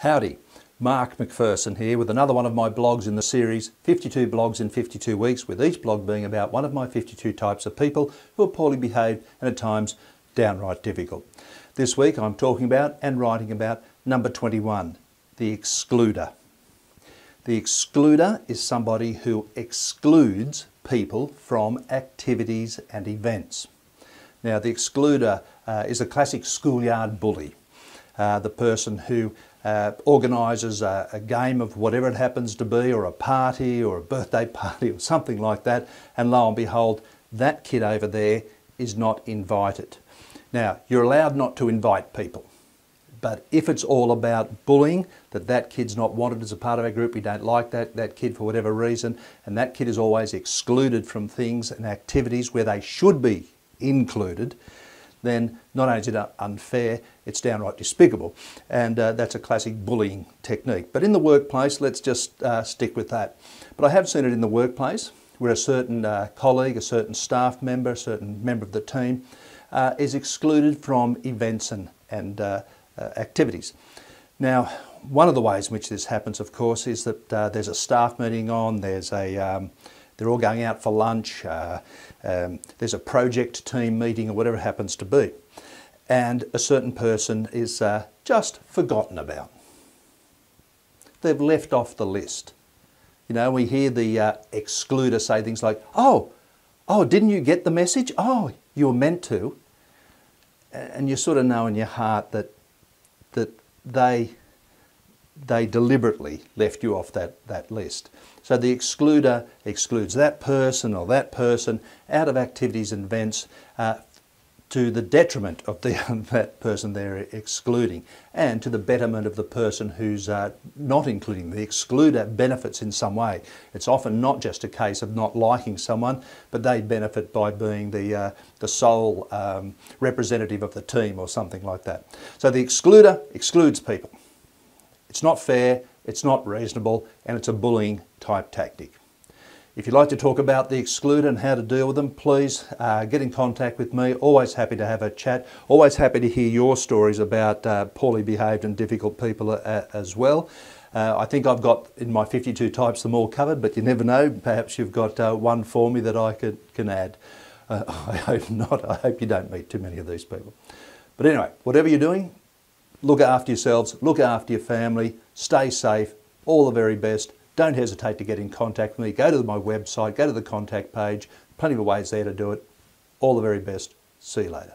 Howdy, Mark McPherson here with another one of my blogs in the series 52 blogs in 52 weeks with each blog being about one of my 52 types of people who are poorly behaved and at times downright difficult. This week I'm talking about and writing about number 21, the excluder. The excluder is somebody who excludes people from activities and events. Now the excluder uh, is a classic schoolyard bully. Uh, the person who uh, organises a, a, game of whatever it happens to be, or a party, or a birthday party, or something like that, and lo and behold, that kid over there is not invited. Now, you're allowed not to invite people, but if it's all about bullying, that that kid's not wanted as a part of our group, we don't like that, that kid for whatever reason, and that kid is always excluded from things and activities where they should be included, then not only is it unfair, it's downright despicable. And uh, that's a classic bullying technique. But in the workplace, let's just uh, stick with that. But I have seen it in the workplace where a certain uh, colleague, a certain staff member, a certain member of the team uh, is excluded from events and, and uh, uh, activities. Now, one of the ways in which this happens, of course, is that there's a staff meeting on, there's a um, they're all going out for lunch, uh, um, there's a project team meeting or whatever it happens to be. And a certain person is uh, just forgotten about. They've left off the list. You know, we hear the uh, excluder say things like, oh, oh, didn't you get the message? Oh, you were meant to. And you sort of know in your heart that, that they they deliberately left you off that, that list. So the excluder excludes that person or that person out of activities and events uh, to the detriment of the, that person they're excluding and to the betterment of the person who's uh, not including. The excluder benefits in some way. It's often not just a case of not liking someone, but they benefit by being the, uh, the sole um, representative of the team or something like that. So the excluder excludes people. It's not fair, it's not reasonable, and it's a bullying type tactic. If you'd like to talk about the excluded and how to deal with them, please uh, get in contact with me. Always happy to have a chat. Always happy to hear your stories about uh, poorly behaved and difficult people uh, as well. Uh, I think I've got in my 52 types them all covered, but you never know. Perhaps you've got uh, one for me that I could, can add. Uh, I hope not. I hope you don't meet too many of these people. But anyway, whatever you're doing, Look after yourselves, look after your family, stay safe, all the very best. Don't hesitate to get in contact with me. Go to my website, go to the contact page. Plenty of ways there to do it. All the very best. See you later.